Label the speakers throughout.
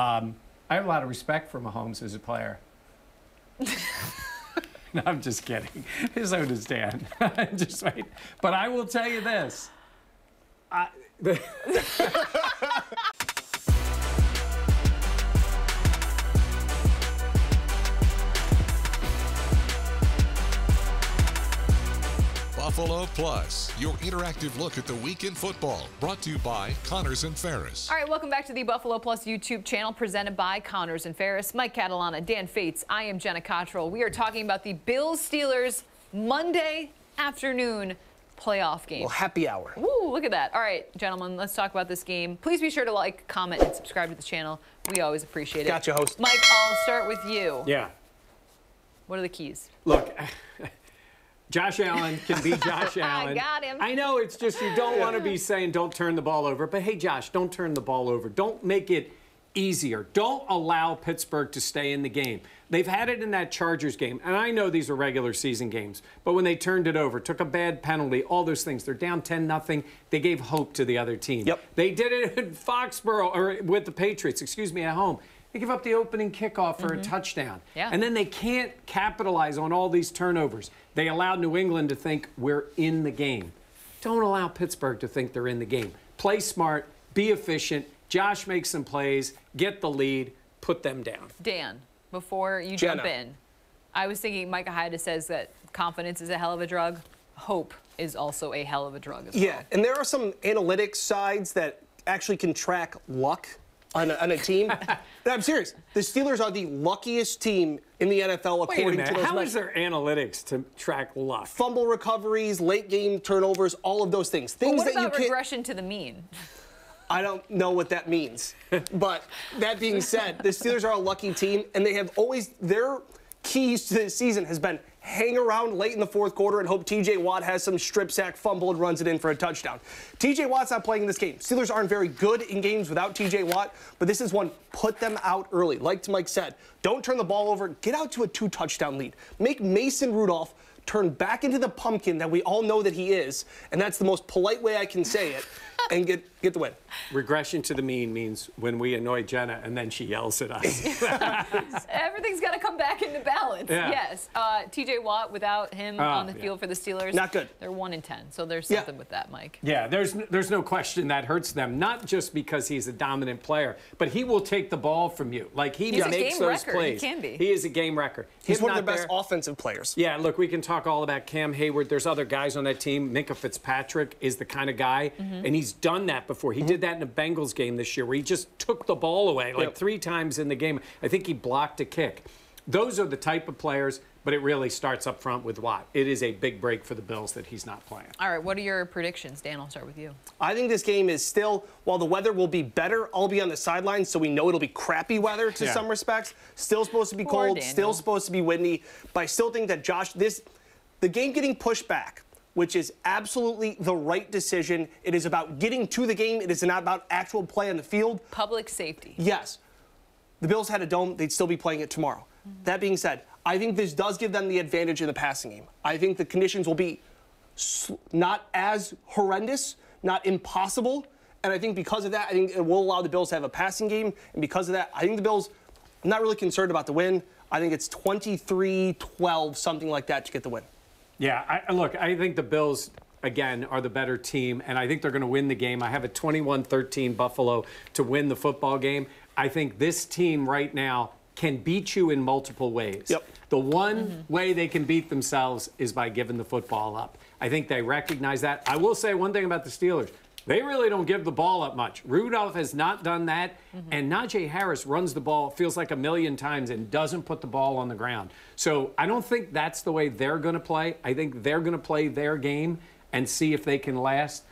Speaker 1: Um, I have a lot of respect for Mahomes as a player. no, I'm just kidding. So does Dan. just wait. But I will tell you this. I,
Speaker 2: Buffalo Plus, your interactive look at the week in football, brought to you by Connors and Ferris.
Speaker 3: All right, welcome back to the Buffalo Plus YouTube channel presented by Connors and Ferris. Mike Catalana, Dan Fetes, I am Jenna Cottrell. We are talking about the Bills Steelers Monday afternoon playoff game.
Speaker 4: Well, happy hour.
Speaker 3: Ooh, look at that. All right, gentlemen, let's talk about this game. Please be sure to like, comment, and subscribe to the channel. We always appreciate it.
Speaker 4: Gotcha, host.
Speaker 3: Mike, I'll start with you.
Speaker 1: yeah.
Speaker 3: What are the keys?
Speaker 1: Look, Josh Allen can be Josh Allen.
Speaker 3: I Got him.
Speaker 1: I know it's just you don't want to be saying don't turn the ball over, but hey, Josh, don't turn the ball over. Don't make it easier. Don't allow Pittsburgh to stay in the game. They've had it in that Chargers game, and I know these are regular season games, but when they turned it over, took a bad penalty, all those things, they're down 10 nothing. They gave hope to the other team.
Speaker 4: Yep.
Speaker 1: They did it in Foxborough or with the Patriots, excuse me, at home. They give up the opening kickoff for a mm-hmm. touchdown.
Speaker 3: Yeah.
Speaker 1: And then they can't capitalize on all these turnovers. They allowed New England to think we're in the game. Don't allow Pittsburgh to think they're in the game. Play smart, be efficient. Josh makes some plays, get the lead, put them down.
Speaker 3: Dan, before you
Speaker 4: Jenna.
Speaker 3: jump in, I was thinking Micah Hyde says that confidence is a hell of a drug. Hope is also a hell of a drug as well.
Speaker 4: Yeah, and there are some analytics sides that actually can track luck on a, on a team. I'm serious. The Steelers are the luckiest team in the NFL
Speaker 1: Wait a
Speaker 4: according
Speaker 1: minute.
Speaker 4: to those
Speaker 1: How
Speaker 4: metrics.
Speaker 1: is analytics to track luck?
Speaker 4: Fumble recoveries, late game turnovers, all of those things. Things
Speaker 3: what
Speaker 4: that you
Speaker 3: about
Speaker 4: can't.
Speaker 3: regression to the mean?
Speaker 4: I don't know what that means. but that being said, the Steelers are a lucky team, and they have always their keys to the season has been hang around late in the fourth quarter and hope TJ Watt has some strip sack fumble and runs it in for a touchdown. TJ Watt's not playing in this game. Steelers aren't very good in games without TJ Watt, but this is one put them out early. Like Mike said, don't turn the ball over. Get out to a two touchdown lead. Make Mason Rudolph turn back into the pumpkin that we all know that he is, and that's the most polite way I can say it, and get get the win.
Speaker 1: Regression to the mean means when we annoy Jenna and then she yells at us.
Speaker 3: Everything's got to come back into balance.
Speaker 1: Yeah.
Speaker 3: Yes. Uh, TJ Watt, without him
Speaker 1: Oh,
Speaker 3: on the
Speaker 1: yeah.
Speaker 3: field for the Steelers,
Speaker 4: Not good.
Speaker 3: They're one in ten. So there's
Speaker 4: Yeah.
Speaker 3: something with that, Mike.
Speaker 1: Yeah, there's there's no question that hurts them. Not just because he's a dominant player, but he will take the ball from you. Like he
Speaker 3: He's a
Speaker 1: makes
Speaker 3: game
Speaker 1: those
Speaker 3: wrecker. He can be.
Speaker 1: He is a game wrecker.
Speaker 4: He's
Speaker 1: Him
Speaker 4: one of the best
Speaker 1: there-
Speaker 4: offensive players.
Speaker 1: Yeah, look, we can talk all about Cam Heyward. There's other guys on that team. Minkah Fitzpatrick is the kind of guy,
Speaker 3: Mm-hmm.
Speaker 1: and he's done that before. He mm-hmm. did that in a Bengals game this year, where he just took the ball away like
Speaker 4: Yep.
Speaker 1: three times in the game. I think he blocked a kick. Those are the type of players, but it really starts up front with Watt. It is a big break for the Bills that he's not playing.
Speaker 3: All right. What are your predictions, Dan? I'll start with you.
Speaker 4: I think this game is still, while the weather will be better, I'll be on the sidelines, so we know it'll be crappy weather to
Speaker 1: Yeah.
Speaker 4: some respects. Still supposed to be
Speaker 3: Poor
Speaker 4: cold,
Speaker 3: Daniel.
Speaker 4: still supposed to be windy, but I still think that Josh, this, the game getting pushed back, which is absolutely the right decision. It is about getting to the game. It is not about actual play on the field.
Speaker 3: Public safety.
Speaker 4: Yes, the Bills had a dome, they'd still be playing it tomorrow. Mm-hmm. That being said, I think this does give them the advantage in the passing game. I think the conditions will be s- not as horrendous, not impossible. And I think because of that, I think it will allow the Bills to have a passing game. And because of that, I think the Bills, I'm not really concerned about the win. I think it's 23 12, something like that to get the win.
Speaker 1: Yeah, I, I- look, I think the Bills, again, are the better team, and I think they're going to win the game. I have a 21 13 Buffalo to win the football game. I think this team right now can beat you in multiple ways.
Speaker 4: Yep.
Speaker 1: The one mm-hmm. way they can beat themselves is by giving the football up. I think they recognize that. I will say one thing about the Steelers. They really don't give the ball up much. Rudolph has not done that, mm-hmm. and Najee Harris runs the ball, feels like a million times, and doesn't put the ball on the ground. So I don't think that's the way they're going to play. I think they're going to play their game and see if they can last.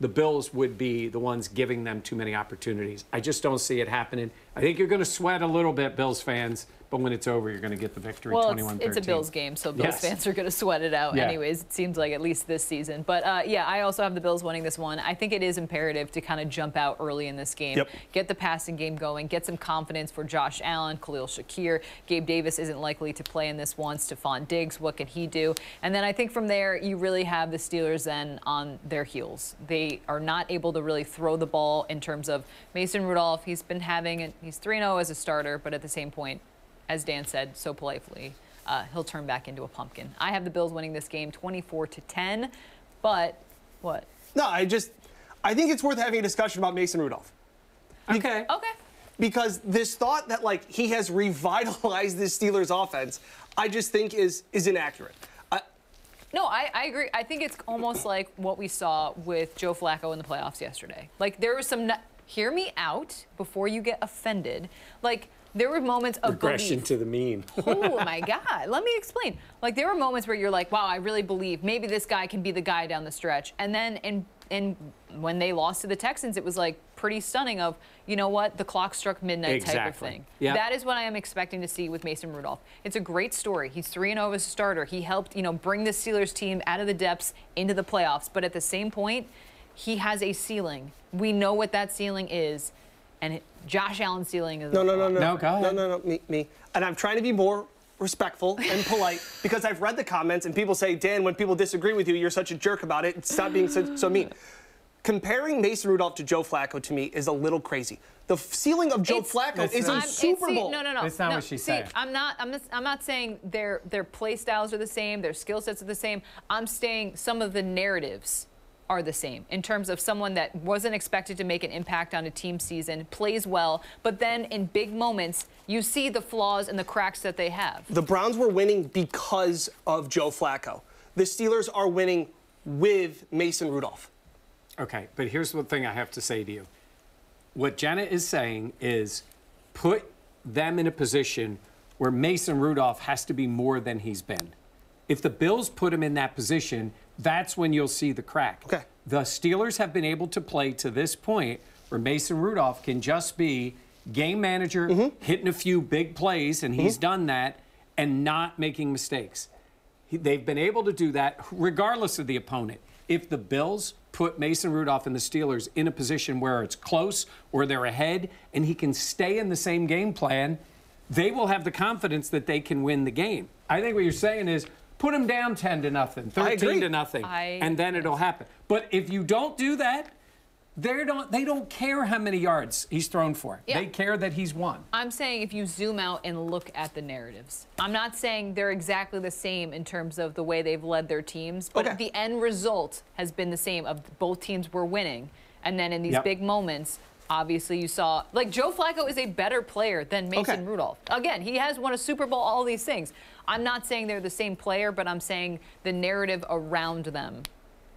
Speaker 1: The Bills would be the ones giving them too many opportunities. I just don't see it happening. I think you're going to sweat a little bit, Bills fans, but when it's over, you're going to get the victory
Speaker 3: Well,
Speaker 1: 21
Speaker 3: it's, it's a Bills game, so Bills
Speaker 1: Yes.
Speaker 3: fans are going to sweat it out
Speaker 1: Yeah.
Speaker 3: anyways, it seems like, at least this season. But uh, yeah, I also have the Bills winning this one. I think it is imperative to kind of jump out early in this game,
Speaker 4: Yep.
Speaker 3: get the passing game going, get some confidence for Josh Allen, Khalil Shakir. Gabe Davis isn't likely to play in this one. Stefon Diggs, what can he do? And then I think from there, you really have the Steelers then on their heels. They are not able to really throw the ball in terms of Mason Rudolph. He's been having, a, he's He's 3 0 as a starter, but at the same point, as Dan said so politely, uh, he'll turn back into a pumpkin. I have the Bills winning this game 24 to 10, but what?
Speaker 4: No, I just, I think it's worth having a discussion about Mason Rudolph.
Speaker 1: Okay.
Speaker 3: Okay.
Speaker 4: because this thought that like he has revitalized this Steelers offense, I just think is is inaccurate. I,
Speaker 3: No, I, I agree. I think it's almost like what we saw with Joe Flacco in the playoffs yesterday. Like there was some. nu- Hear me out before you get offended. Like there were moments of
Speaker 1: Regression
Speaker 3: belief.
Speaker 1: to the mean.
Speaker 3: oh my God. Let me explain. Like there were moments where you're like, wow, I really believe maybe this guy can be the guy down the stretch. And then in in when they lost to the Texans, it was like pretty stunning of, you know what, the clock struck midnight type of thing.
Speaker 1: Yeah.
Speaker 3: That is what I am expecting to see with Mason Rudolph. It's a great story. He's 3 and 0 as a starter. He helped, you know, bring the Steelers team out of the depths into the playoffs. But at the same point, he has a ceiling. We know what that ceiling is. And it, Josh Allen's ceiling is
Speaker 4: no, no, no, no,
Speaker 1: No, go ahead.
Speaker 4: no, no, no, me, me. And I'm trying to be more respectful and polite because I've read the comments and people say, Dan, when people disagree with you, you're such a jerk about it. Stop being so, so mean. Comparing Mason Rudolph to Joe Flacco to me is a little crazy. The ceiling of Joe
Speaker 3: It's-
Speaker 4: Flacco is
Speaker 1: not-
Speaker 4: a
Speaker 3: I'm- it's-
Speaker 4: Super
Speaker 3: see,
Speaker 4: Bowl.
Speaker 3: no, no, no.
Speaker 1: That's not
Speaker 3: no,
Speaker 1: what she's
Speaker 3: see,
Speaker 1: saying.
Speaker 3: I'm not. I'm. Not, I'm not saying their their play styles are the same. Their skill sets are the same. I'm saying some of the narratives are the same in terms of someone that wasn't expected to make an impact on a team season, plays well, but then in big moments you see the flaws and the cracks that they have.
Speaker 4: The Browns were winning because of Joe Flacco. The Steelers are winning with Mason Rudolph.
Speaker 1: Okay, but here's the thing I have to say to you. What Jenna is saying is put them in a position where Mason Rudolph has to be more than he's been. If the Bills put him in that position, that's when you'll see the crack.
Speaker 4: Okay.
Speaker 1: The Steelers have been able to play to this point where Mason Rudolph can just be game manager, mm-hmm. hitting a few big plays, and he's mm-hmm. done that, and not making mistakes. He- They've been able to do that regardless of the opponent. If the Bills put Mason Rudolph and the Steelers in a position where it's close or they're ahead and he can stay in the same game plan, they will have the confidence that they can win the game. I think what you're saying is put them down 10 to nothing, 13 to nothing,
Speaker 3: I-
Speaker 1: and then it'll happen. But if you don't do that, they don't they don't care how many yards he's thrown for.
Speaker 3: Yeah.
Speaker 1: They care that he's won.
Speaker 3: I'm saying if you zoom out and look at the narratives. I'm not saying they're exactly the same in terms of the way they've led their teams, but
Speaker 4: Okay.
Speaker 3: the end result has been the same of both teams were winning. And then in these
Speaker 1: Yep.
Speaker 3: big moments, obviously you saw like Joe Flacco is a better player than Mason
Speaker 4: Okay.
Speaker 3: Rudolph. Again, he has won a Super Bowl, all these things. I'm not saying they're the same player, but I'm saying the narrative around them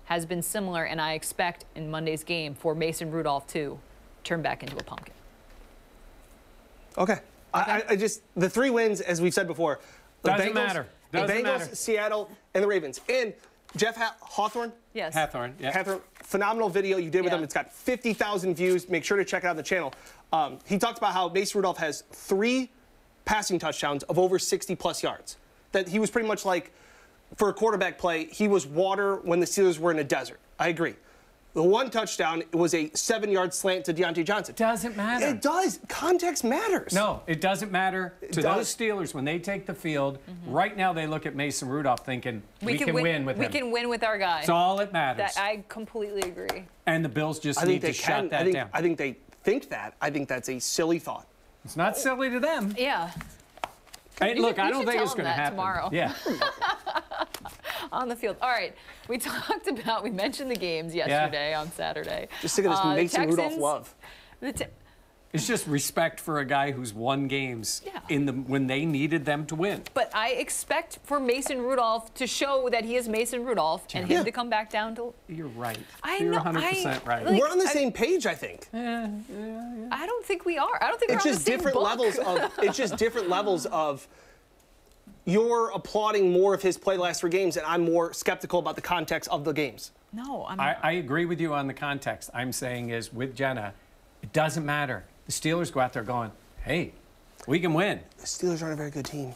Speaker 3: has been similar, and I expect in Monday's game for Mason Rudolph to turn back into a pumpkin.
Speaker 4: Okay. I, I, I just the three wins, as we've said before. The
Speaker 1: Doesn't
Speaker 4: Bengals,
Speaker 1: matter. Doesn't
Speaker 4: the Bengals,
Speaker 1: matter.
Speaker 4: Seattle, and the Ravens. And Jeff ha- Hawthorne.
Speaker 3: Yes.
Speaker 1: Hathorn, yeah.
Speaker 4: Hathorne, phenomenal video you did with
Speaker 3: Yeah.
Speaker 4: him. It's got 50,000 views. Make sure to check it out on the channel. Um, he talked about how Mason Rudolph has three passing touchdowns of over 60 plus yards. That he was pretty much like, for a quarterback play, he was water when the Steelers were in a desert. I agree. The one touchdown was a seven-yard slant to Diontae Johnson.
Speaker 1: Doesn't matter.
Speaker 4: It does. Context matters.
Speaker 1: No, it doesn't matter to
Speaker 4: does.
Speaker 1: those Steelers when they take the field. Mm-hmm. Right now, they look at Mason Rudolph thinking we, can, win, with
Speaker 3: we
Speaker 1: him.
Speaker 3: We can win with our guy.
Speaker 1: That's all that matters.
Speaker 3: That I completely agree.
Speaker 1: and the Bills just
Speaker 4: I
Speaker 1: need
Speaker 4: think they
Speaker 1: to
Speaker 4: can.
Speaker 1: shut that
Speaker 4: I think,
Speaker 1: down.
Speaker 4: I think they think that. I think that's a silly thought.
Speaker 1: it's not silly to them.
Speaker 3: Yeah.
Speaker 1: Hey, look,
Speaker 3: should-
Speaker 1: I don't think it's going to happen.
Speaker 3: tomorrow.
Speaker 1: Yeah.
Speaker 3: On the field. All right. We talked about, we mentioned the games yesterday on Saturday.
Speaker 4: Just think of this
Speaker 3: Uh, the
Speaker 4: Mason Rudolph love.
Speaker 3: The te-
Speaker 1: It's just respect for a guy who's won games
Speaker 3: Yeah.
Speaker 1: in the when they needed them to win.
Speaker 3: but I expect for Mason Rudolph to show that he is Mason Rudolph and him
Speaker 4: Yeah.
Speaker 3: to come back down to.
Speaker 1: You're right.
Speaker 3: I
Speaker 1: You're
Speaker 3: know,
Speaker 1: 100%
Speaker 3: I-
Speaker 1: right.
Speaker 3: like-
Speaker 4: We're on the
Speaker 3: I-
Speaker 4: same page, I think.
Speaker 3: Yeah, yeah, I don't think we are. I don't think
Speaker 4: It's
Speaker 3: we're on
Speaker 4: just
Speaker 3: the same
Speaker 4: different
Speaker 3: book.
Speaker 4: levels of. It's just different levels of. You're applauding more of his play the last three games, and I'm more skeptical about the context of the games.
Speaker 3: No, I'm.
Speaker 1: I, I agree with you on the context. I'm saying is with Jenna, it doesn't matter. The Steelers go out there going, hey, we can win.
Speaker 4: The Steelers aren't a very good team.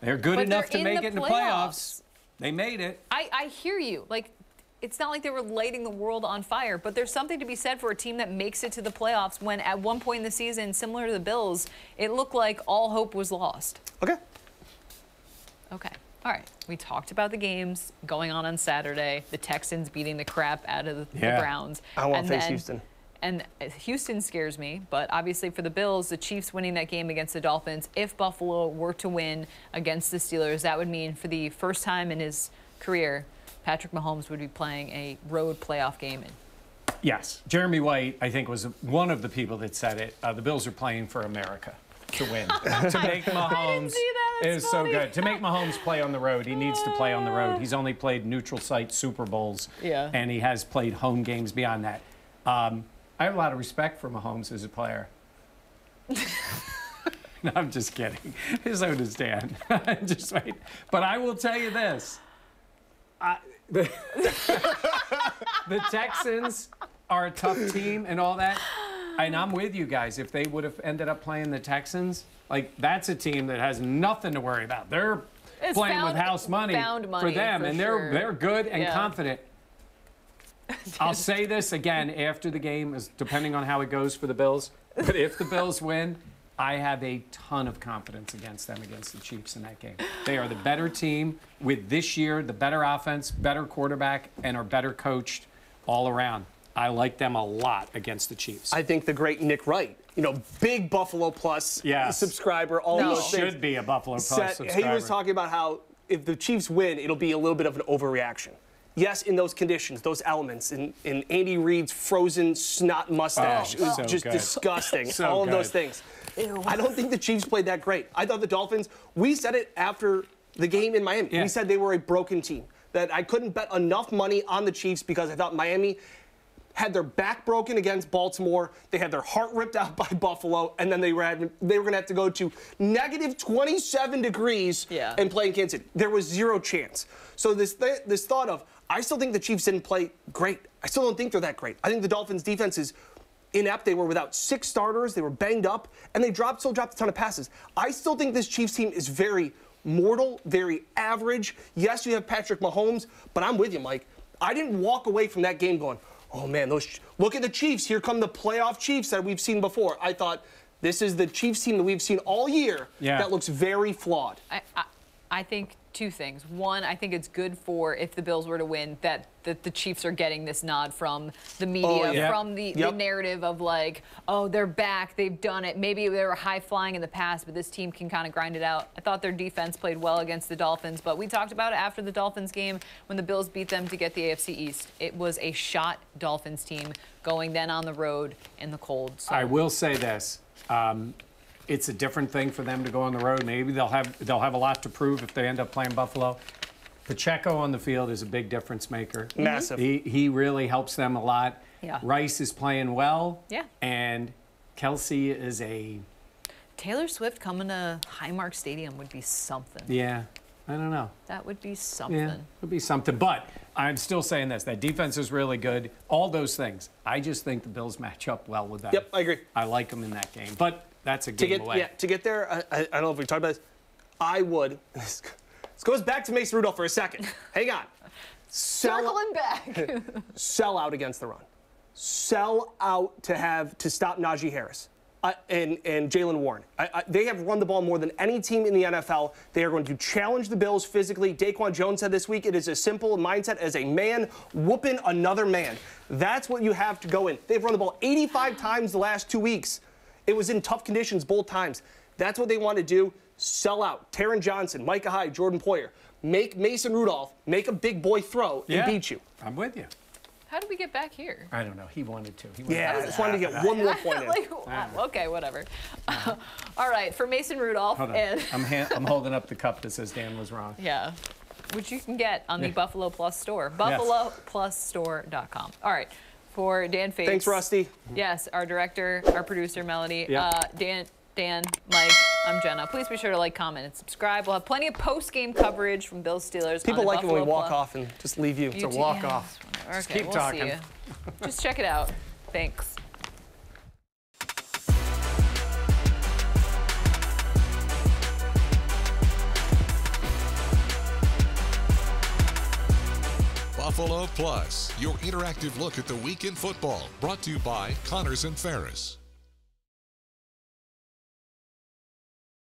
Speaker 1: They're good
Speaker 3: But
Speaker 1: enough
Speaker 3: they're
Speaker 1: to make
Speaker 3: the
Speaker 1: it in the
Speaker 3: playoffs.
Speaker 1: playoffs. They made it.
Speaker 3: I, I hear you. Like, it's not like they were lighting the world on fire, but there's something to be said for a team that makes it to the playoffs when at one point in the season, similar to the Bills, it looked like all hope was lost.
Speaker 4: Okay.
Speaker 3: Okay. All right. We talked about the games going on on Saturday, the Texans beating the crap out of the, the
Speaker 1: Yeah.
Speaker 3: Browns.
Speaker 4: I want
Speaker 3: and
Speaker 4: to face
Speaker 3: then-
Speaker 4: Houston.
Speaker 3: and Houston scares me, but obviously for the Bills, the Chiefs winning that game against the Dolphins, if Buffalo were to win against the Steelers, that would mean for the first time in his career, Patrick Mahomes would be playing a road playoff game.
Speaker 1: Yes. Jeremy White, I think, was one of the people that said it. Uh, the Bills are playing for America to win. to make Mahomes
Speaker 3: see that. That's
Speaker 1: is so good. To make Mahomes play on the road, he needs to play on the road. He's only played neutral site Super Bowls.
Speaker 3: Yeah.
Speaker 1: And he has played home games beyond that. Um, I have a lot of respect for Mahomes as a player. no, I'm just kidding. So does Dan. just wait. But I will tell you this. I, the, the Texans are a tough team and all that. And I'm with you guys. If they would have ended up playing the Texans, like that's a team that has nothing to worry about. They're
Speaker 3: It's
Speaker 1: playing
Speaker 3: found-
Speaker 1: with house money,
Speaker 3: money,
Speaker 1: for them,
Speaker 3: for
Speaker 1: and they're they're good and
Speaker 3: Yeah.
Speaker 1: confident. I'll say this again after the game, is depending on how it goes for the Bills. But if the Bills win, I have a ton of confidence against them against the Chiefs in that game. They are the better team with this year, the better offense, better quarterback, and are better coached all around. I like them a lot against the Chiefs.
Speaker 4: I think the great Nick Wright, you know, big Buffalo Plus
Speaker 1: Yes.
Speaker 4: subscriber, all
Speaker 3: No.
Speaker 4: those things.
Speaker 1: should be a Buffalo Plus
Speaker 4: said-
Speaker 1: subscriber.
Speaker 4: he was talking about how if the Chiefs win, it'll be a little bit of an overreaction. Yes, in those conditions, those elements, in, in Andy Reid's frozen snot mustache,
Speaker 1: Oh,
Speaker 4: it was
Speaker 1: so
Speaker 4: just
Speaker 1: good.
Speaker 4: disgusting.
Speaker 1: So
Speaker 4: all of those
Speaker 1: good.
Speaker 4: things. I don't think the Chiefs played that great. I thought the Dolphins. We said it after the game in Miami.
Speaker 1: Yeah.
Speaker 4: We said they were a broken team. That I couldn't bet enough money on the Chiefs because I thought Miami had their back broken against Baltimore. They had their heart ripped out by Buffalo, and then they were having, they were going to have to go to negative 27 degrees
Speaker 3: Yeah.
Speaker 4: and play in Kansas City. There was zero chance. So this th- this thought of I still think the Chiefs didn't play great. I still don't think they're that great. I think the Dolphins' defense is inept. They were without six starters. They were banged up, and they dropped still dropped a ton of passes. I still think this Chiefs team is very mortal, very average. Yes, you have Patrick Mahomes, but I'm with you, Mike. I didn't walk away from that game going, "Oh man, those look at the Chiefs. Here come the playoff Chiefs that we've seen before." I thought this is the Chiefs team that we've seen all year
Speaker 1: Yeah.
Speaker 4: that looks very flawed.
Speaker 3: I, I, I think two things. One, I think it's good for if the Bills were to win that, that the Chiefs are getting this nod from the media,
Speaker 4: Oh, yeah.
Speaker 3: from the, the narrative of like, oh, they're back, they've done it. Maybe they were high flying in the past, but this team can kind of grind it out. I thought their defense played well against the Dolphins, but we talked about it after the Dolphins game when the Bills beat them to get the AFC East. It was a shot Dolphins team going then on the road in the cold. So.
Speaker 1: I will say this. Um, it's a different thing for them to go on the road. Maybe they'll have they'll have a lot to prove if they end up playing Buffalo. Pacheco on the field is a big difference maker. Mm-hmm.
Speaker 4: Massive.
Speaker 1: He he really helps them a lot.
Speaker 3: Yeah.
Speaker 1: Rice is playing well.
Speaker 3: Yeah.
Speaker 1: And Kelce is a
Speaker 3: Taylor Swift coming to Highmark Stadium would be something.
Speaker 1: yeah. I don't know.
Speaker 3: That would be something.
Speaker 1: Yeah, would be something. But I'm still saying this: that defense is really good. All those things. I just think the Bills match up well with that.
Speaker 4: Yep, I agree.
Speaker 1: I like them in that game, but that's a
Speaker 4: to
Speaker 1: game
Speaker 4: get
Speaker 1: away.
Speaker 4: yeah to get there. I, I, I don't know if we talked about this. I would. This, this goes back to Mason Rudolph for a second. Hang on. Sell,
Speaker 3: Circling back.
Speaker 4: sell out against the run. Sell out to have to stop Najee Harris. Uh, and and Jaylen Warren. I, I, they have run the ball more than any team in the NFL. They are going to challenge the Bills physically. DaQuan Jones said this week it is a simple mindset as a man whooping another man. That's what you have to go in. They've run the ball 85 times the last two weeks. It was in tough conditions both times. That's what they want to do. Sell out. Taron Johnson, Micah Hyde, Jordan Poyer. Make Mason Rudolph make a big boy throw and
Speaker 1: Yeah,
Speaker 4: beat you.
Speaker 1: I'm with you.
Speaker 3: How did we get back here?
Speaker 1: I don't know. He wanted to. He wanted
Speaker 4: Yeah, I
Speaker 1: to.
Speaker 4: just wanted to get one more point in.
Speaker 3: like, wow, okay, whatever. Uh-huh. All right, for Mason Rudolph
Speaker 1: Hold on.
Speaker 3: and
Speaker 1: I'm, ha- I'm holding up the cup that says Dan was wrong.
Speaker 3: yeah, which you can get on the
Speaker 1: Yeah.
Speaker 3: Buffalo Plus store, buffaloplusstore.com. All right, for Dan Fetes.
Speaker 4: Thanks, Rusty.
Speaker 3: Yes, our director, our producer, Melody.
Speaker 1: Yeah.
Speaker 3: Uh, Dan, Dan, Mike, I'm Jenna. Please be sure to like, comment, and subscribe. We'll have plenty of post-game coverage from Bills Steelers.
Speaker 4: People like it when we walk off and just leave you.
Speaker 3: You
Speaker 1: a walk
Speaker 3: yeah,
Speaker 1: off.
Speaker 3: it's whatever.
Speaker 1: Just
Speaker 3: Okay,
Speaker 1: keep
Speaker 3: we'll
Speaker 1: talking.
Speaker 3: See you. Just check it out. Thanks.
Speaker 2: Buffalo Plus, your interactive look at the week in football, brought to you by Connors and Ferris.